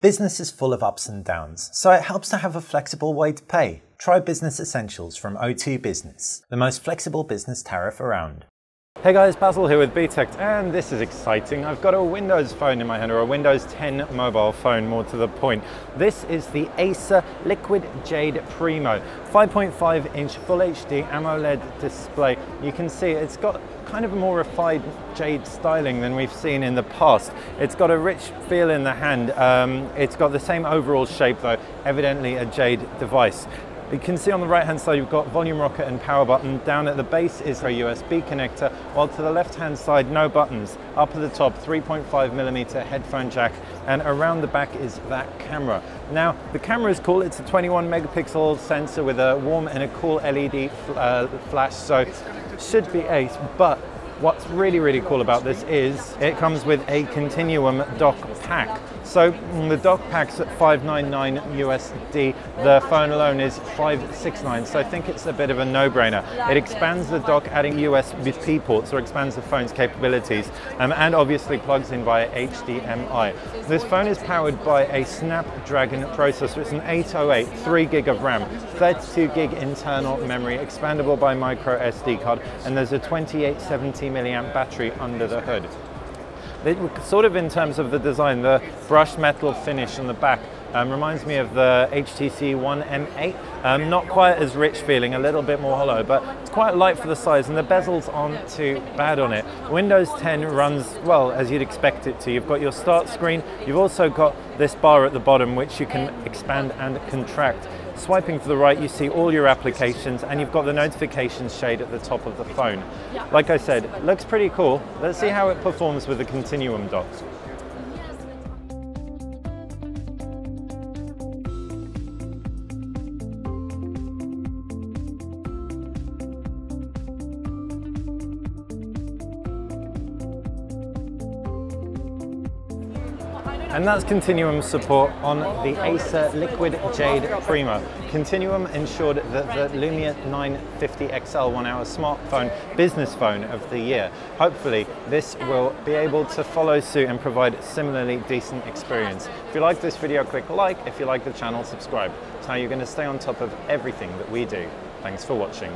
Business is full of ups and downs, so it helps to have a flexible way to pay. Try Business Essentials from O2 Business, the most flexible business tariff around. Hey guys, Basil here with BTEC, and this is exciting. I've got a Windows phone in my hand, or a Windows 10 mobile phone, more to the point. This is the Acer Liquid Jade Primo, 5.5 inch Full HD AMOLED display. You can see it's got kind of a more refined jade styling than we've seen in the past. It's got a rich feel in the hand. Um, it's got the same overall shape though, evidently a jade device. You can see on the right hand side you've got volume rocker and power button. Down at the base is a USB connector, while to the left hand side no buttons. Up at the top 3.5 millimeter headphone jack and around the back is that camera. Now the camera is cool, it's a 21 megapixel sensor with a warm and a cool LED uh, flash so should be ace but What's really, really cool about this is it comes with a Continuum dock pack. So mm, the dock pack's at 599 USD. The phone alone is 569. So I think it's a bit of a no-brainer. It expands the dock, adding USB ports, or expands the phone's capabilities, um, and obviously plugs in via HDMI. This phone is powered by a Snapdragon processor. It's an 808, 3 gig of RAM, 32 gig internal memory, expandable by micro SD card, and there's a 2870 milliamp battery under the hood. It, sort of in terms of the design, the brushed metal finish on the back um, reminds me of the HTC One M8. Um, not quite as rich feeling, a little bit more hollow, but it's quite light for the size and the bezels aren't too bad on it. Windows 10 runs, well, as you'd expect it to. You've got your start screen, you've also got this bar at the bottom which you can expand and contract. Swiping to the right, you see all your applications and you've got the notifications shade at the top of the phone. Like I said, looks pretty cool. Let's see how it performs with the Continuum dock. And that's Continuum support on the Acer Liquid Jade Primo. Continuum ensured that the Lumia 950 XL won our smartphone business phone of the year. Hopefully this will be able to follow suit and provide similarly decent experience. If you like this video, click like. If you like the channel, subscribe. It's how you're going to stay on top of everything that we do. Thanks for watching.